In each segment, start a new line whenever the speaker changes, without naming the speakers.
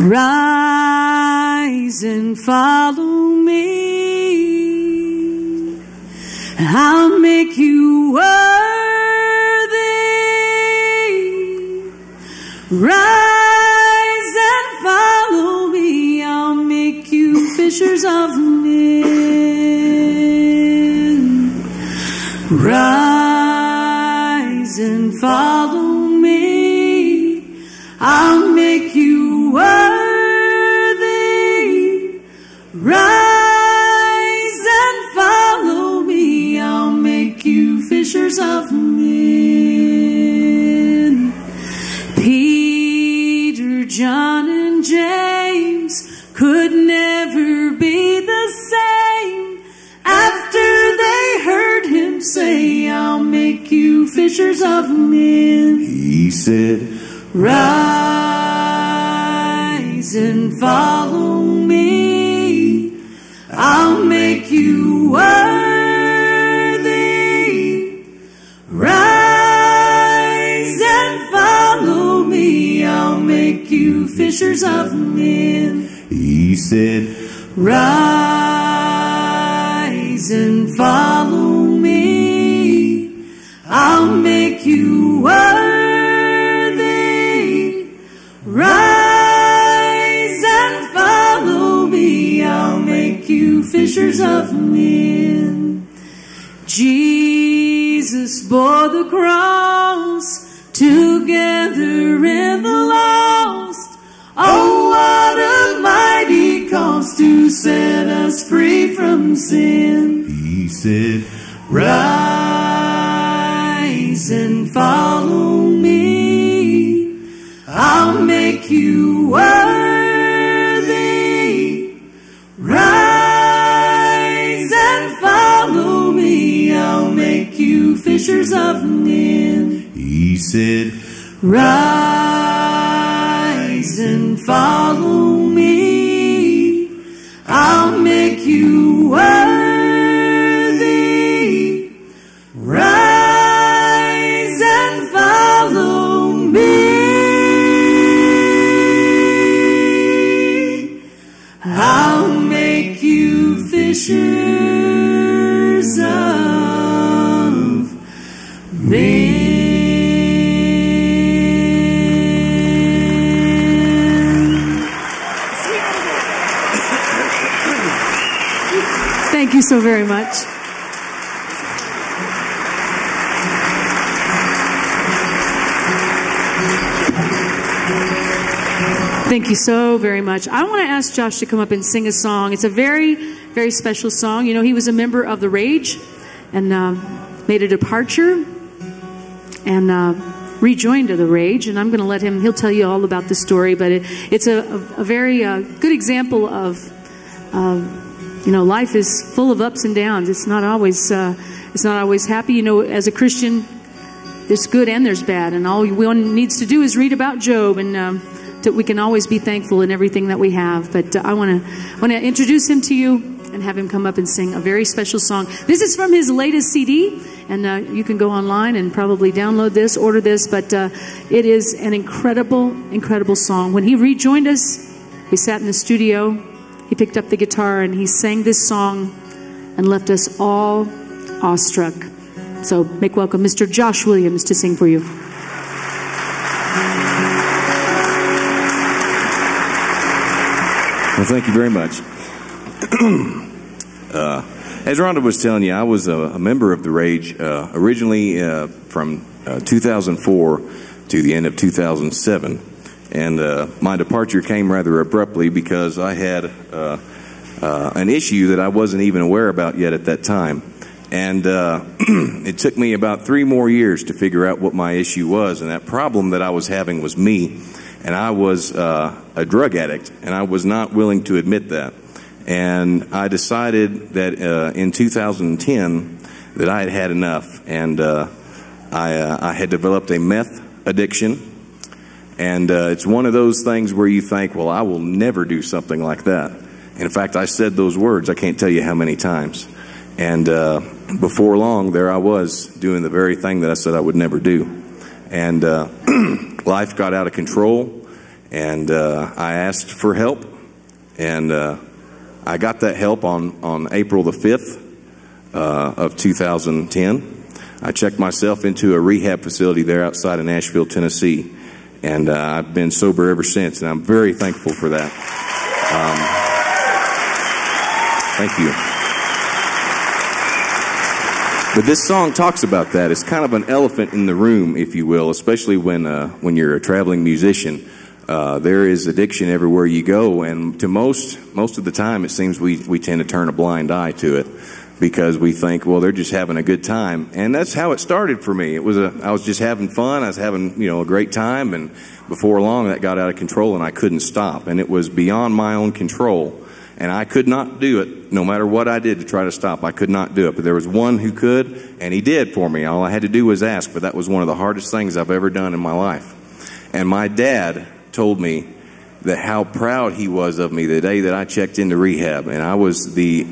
Rise and follow me. I'll make you worthy. Rise and follow me. I'll make you fishers of men. Rise John, and James could never be the same after they heard him say, I'll make you fishers of men.
He said,
Rise and follow me. I'll make you. Make you fishers of men.
He said,
Rise and follow me. I'll make you worthy. Rise and follow me. I'll make you fishers of men. Jesus bore the cross together in the lost. Oh, what a mighty cost to set us free from sin.
He said,
Rise and follow me. I'll make you worthy. Rise and follow me. I'll make you fishers of men.
He said,
Rise fishers of men. Thank you so very much. Thank you so very much. I want to ask Josh to come up and sing a song. It's a very, very special song. You know, he was a member of The Rage and um, made a departure and uh, rejoined The Rage. And I'm going to let him, he'll tell you all about the story, but it, it's a, a, very uh, good example of, uh, you know, life is full of ups and downs. It's not always, uh, it's not always happy. You know, as a Christian, there's good and there's bad, and all one needs to do is read about Job, and um, that we can always be thankful in everything that we have. But uh, I want to want to introduce him to you and have him come up and sing a very special song. This is from his latest CD, and uh, you can go online and probably download this, order this. But uh, it is an incredible, incredible song. When he rejoined us, we sat in the studio. He picked up the guitar and he sang this song and left us all awestruck. So make welcome Mr. Josh Williams to sing for you.
Well, thank you very much. uh, as Rhonda was telling you, I was a, a member of the Rage uh, originally uh, from uh, 2004 to the end of 2007. And uh, my departure came rather abruptly because I had uh, an issue that I wasn't even aware about yet at that time. And it took me about three more years to figure out what my issue was. And that problem that I was having was me. And I was a drug addict, and I was not willing to admit that. And I decided that uh, in 2010 that I had had enough, and uh, I, uh, I had developed a meth addiction. And uh, it's one of those things where you think, well, I will never do something like that. And in fact, I said those words, I can't tell you how many times. And uh, before long, there I was doing the very thing that I said I would never do. And uh, life got out of control, and I asked for help, and I got that help on, on April the 5th uh, of 2010. I checked myself into a rehab facility there outside of Nashville, Tennessee, and uh, I've been sober ever since, and I'm very thankful for that. Um, thank you. But this song talks about that. It's kind of an elephant in the room, if you will, especially when uh, when you're a traveling musician. Uh, there is addiction everywhere you go, and to most most of the time, it seems we we tend to turn a blind eye to it because we think, well, they're just having a good time, and that's how it started for me. It was a I was just having fun. I was having you know a great time, and before long, that got out of control, and I couldn't stop, and it was beyond my own control, and I could not do it. No matter what I did to try to stop, I could not do it. But there was one who could, and he did for me. All I had to do was ask, but that was one of the hardest things I've ever done in my life. And my dad told me that how proud he was of me the day that I checked into rehab, and I was the,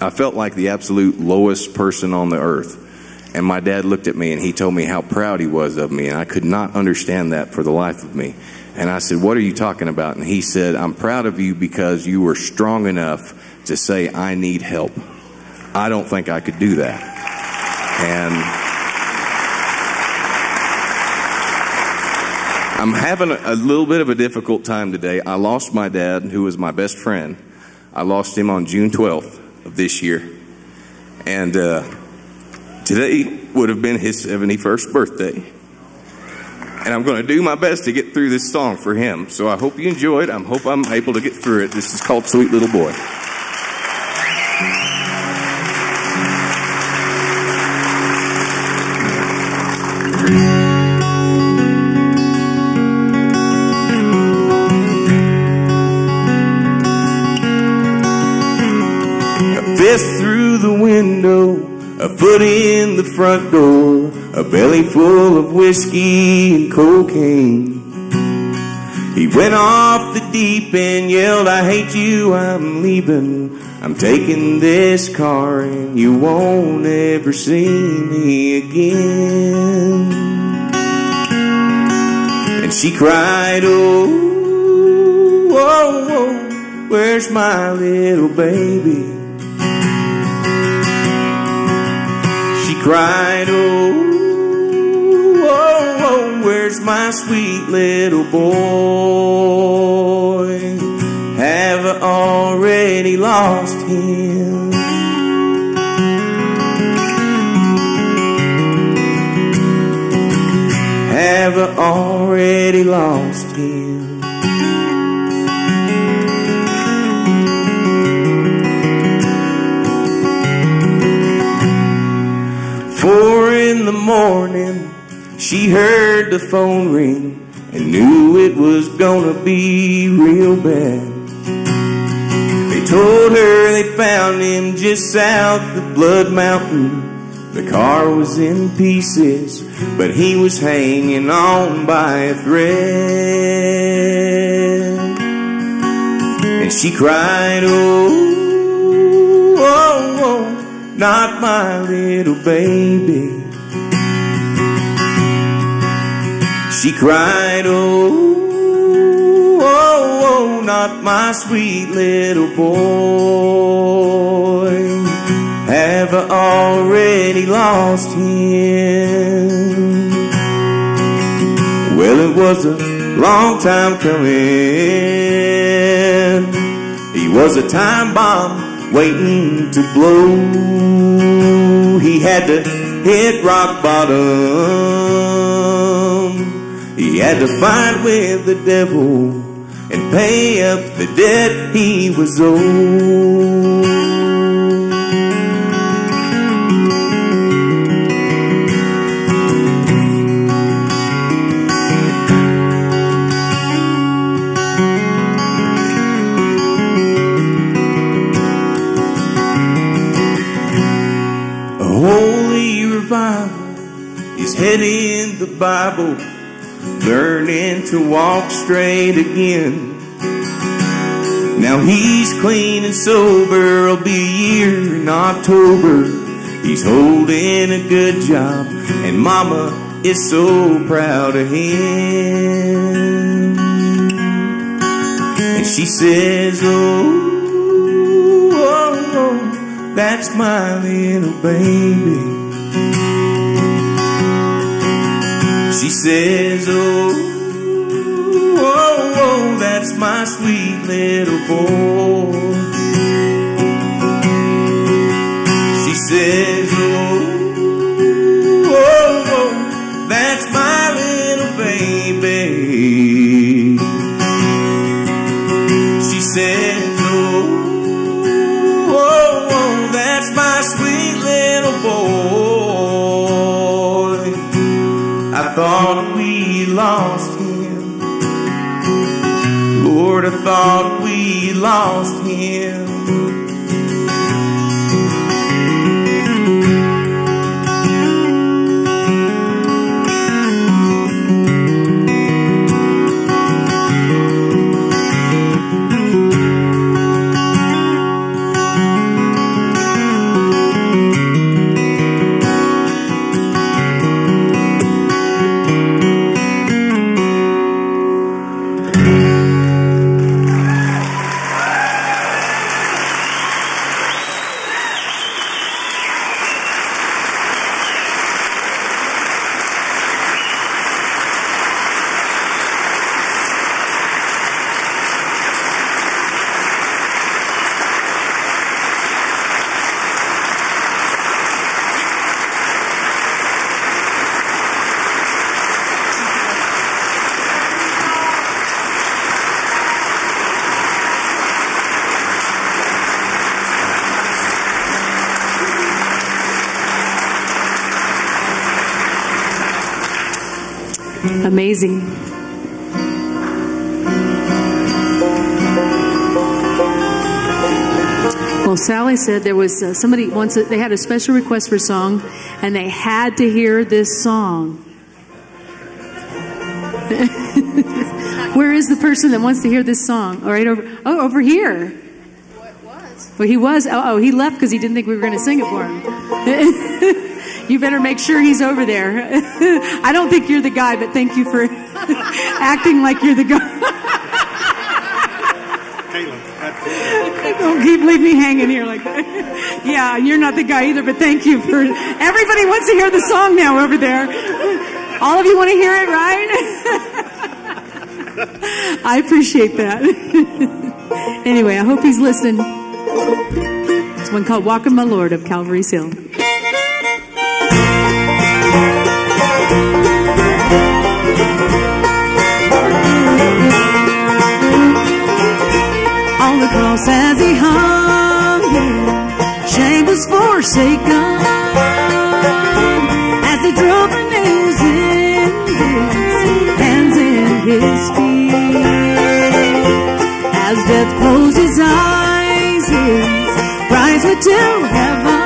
I felt like the absolute lowest person on the earth. And my dad looked at me and he told me how proud he was of me, and I could not understand that for the life of me. And I said, What are you talking about? And he said, I'm proud of you because you were strong enough to say, I need help. I don't think I could do that. And I'm having a, little bit of a difficult time today. I lost my dad, who was my best friend. I lost him on June 12th of this year. And uh, today would have been his 71st birthday. And I'm going to do my best to get through this song for him. So I hope you enjoy it. I hope I'm able to get through it. This is called Sweet Little Boy. A foot in the front door, a belly full of whiskey and cocaine. He went off the deep end, yelled, I hate you, I'm leaving. I'm taking this car and you won't ever see me again. And she cried, oh, oh, oh, where's my little baby? Cried, oh, oh, oh, where's my sweet little boy? Have I already lost him? Have I already lost him? She heard the phone ring and knew it was gonna be real bad. They told her they found him just south of Blood Mountain. The car was in pieces, but he was hanging on by a thread. And she cried, oh, oh, oh not my little baby. She cried, oh, oh, oh, not my sweet little boy. Have I already lost him? Well, it was a long time coming. He was a time bomb waiting to blow. He had to hit rock bottom. He had to fight with the devil and pay up the debt he was owed. head in the Bible, learning to walk straight again. Now he's clean and sober, will be a year in October. He's holding a good job, and Mama is so proud of him. And she says, oh, oh, oh, that's my little baby. She says, oh, oh, oh, oh, that's my sweet little boy. She says, thought we lost
Amazing. Well, Sally said there was uh, somebody once they had a special request for a song, and they had to hear this song. Where is the person that wants to hear this song? All right, over oh over here. What was? Well, he was. Oh, oh he left because he didn't think we were going to sing it for him. you better make sure he's over there. I don't think you're the guy, but thank you for acting like you're the guy. Don't keep leave me hanging here like that. Yeah, you're not the guy either, but thank you for. Everybody wants to hear the song now over there. All of you want to hear it, right? I appreciate that. anyway, I hope he's listening. It's one called Walking My Lord of Calvary's Hill. Cross as he hung, yeah, shame was forsaken. As they drove the nails in his hands and his feet. As death closed his eyes, his cries were to heaven.